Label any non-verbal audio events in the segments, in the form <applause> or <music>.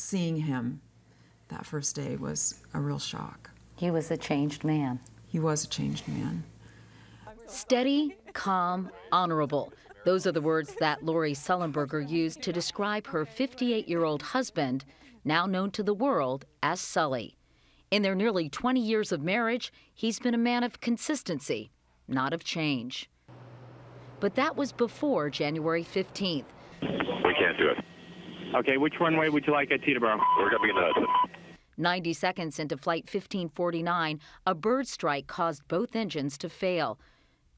seeing him that first day was a real shock. He was a changed man. He was a changed man. Steady, calm, honorable. Those are the words that Lorrie Sullenberger used to describe her 58 year old husband, now known to the world as Sully. In their nearly 20 years of marriage, he's been a man of consistency, not of change. But that was before January 15th. We can't do it. Okay, which runway would you like at Teterboro? We're going to be in the Hudson. 90 seconds into Flight 1549, a bird strike caused both engines to fail.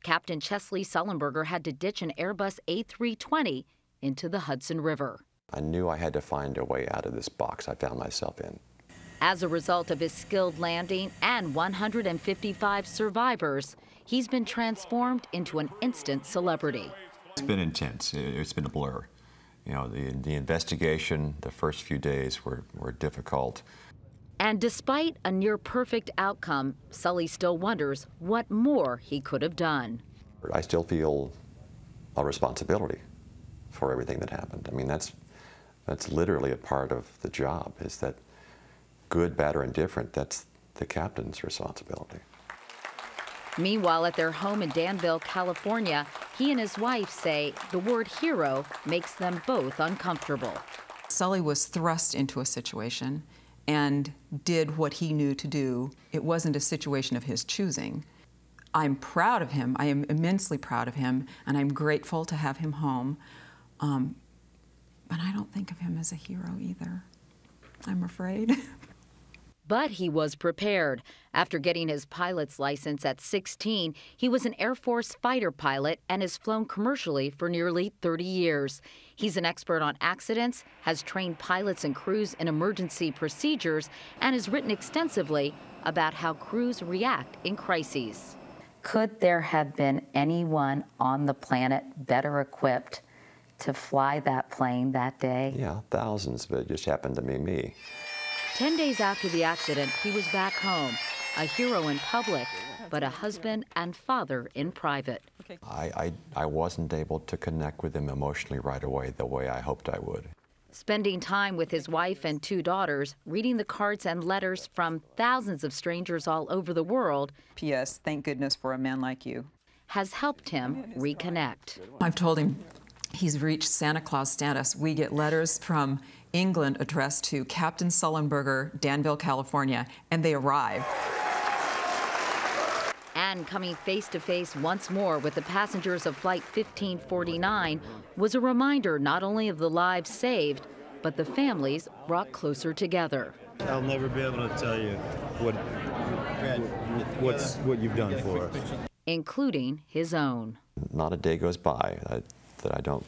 Captain Chesley Sullenberger had to ditch an Airbus A320 into the Hudson River. I knew I had to find a way out of this box I found myself in. As a result of his skilled landing and 155 survivors, he's been transformed into an instant celebrity. It's been intense. It's been a blur. You know, the, the investigation, the first few days were, were difficult. And despite a near perfect outcome, Sully still wonders what more he could have done. I still feel a responsibility for everything that happened. I mean, that's, that's literally a part of the job, is that good, bad, or indifferent, that's the captain's responsibility. Meanwhile, at their home in Danville, California, he and his wife say the word hero makes them both uncomfortable. Sully was thrust into a situation and did what he knew to do. It wasn't a situation of his choosing. I'm proud of him. I am immensely proud of him, and I'm grateful to have him home. Um, but I don't think of him as a hero either. I'm afraid. <laughs> But he was prepared. After getting his pilot's license at 16, he was an Air Force fighter pilot and has flown commercially for nearly 30 years. He's an expert on accidents, has trained pilots and crews in emergency procedures, and has written extensively about how crews react in crises. Could there have been anyone on the planet better equipped to fly that plane that day? Yeah, thousands, but it just happened to be me. Ten days after the accident, he was back home, a hero in public, but a husband and father in private. I, I, I wasn't able to connect with him emotionally right away the way I hoped I would. Spending time with his wife and two daughters, reading the cards and letters from thousands of strangers all over the world. P.S. Thank goodness for a man like you. Has helped him reconnect. I've told him he's reached Santa Claus status. We get letters from England addressed to Captain Sullenberger, Danville, California, and they arrive. And coming face to face once more with the passengers of Flight 1549 was a reminder not only of the lives saved, but the families brought closer together. I'll never be able to tell you what what's what you've done for us, including his own. Not a day goes by that I don't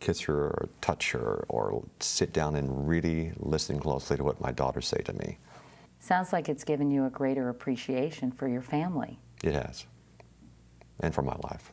kiss her or touch her or sit down and really listen closely to what my daughters say to me. Sounds like it's given you a greater appreciation for your family. It has, and for my life.